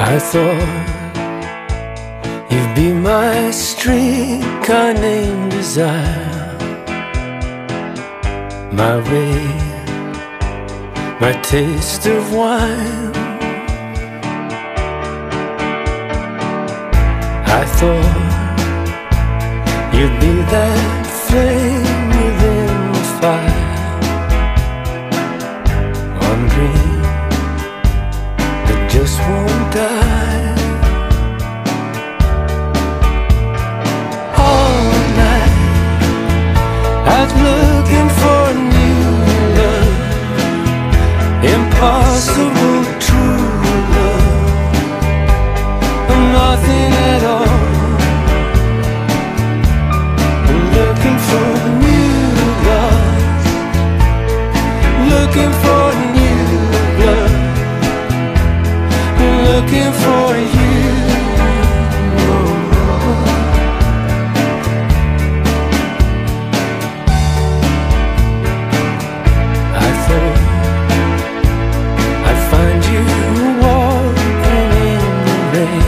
I thought you'd be my streetcar named Desire, my way, my taste of wine. I thought you'd be that flame looking for new love looking for you. I thought I'd find you walking in the rain,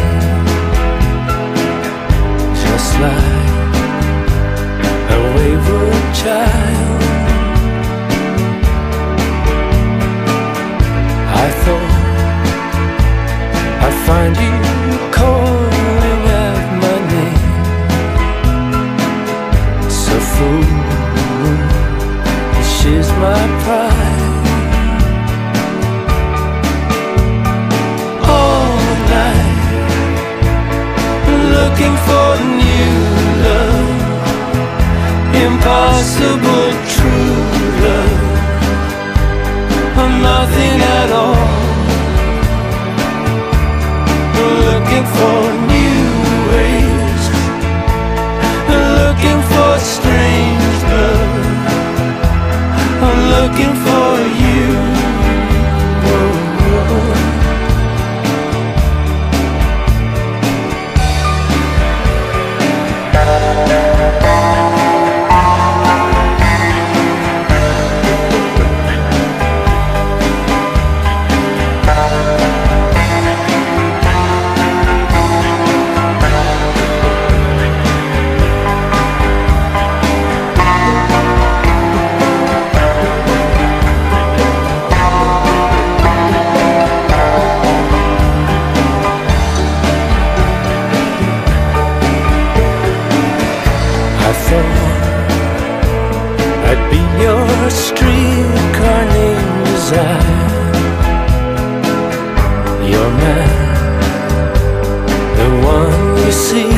just like a wayward child. So foolish is my pride. All night, looking for new love, impossible true love, Or nothing at all your streetcar named Desire. Your man, the one you see.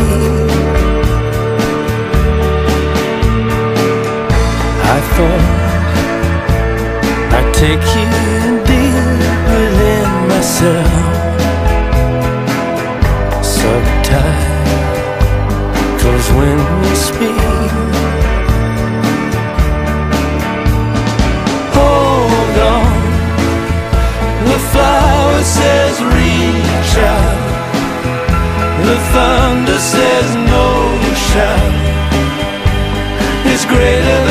I thought I'd take you deep within myself. Thunder says no shout It's greater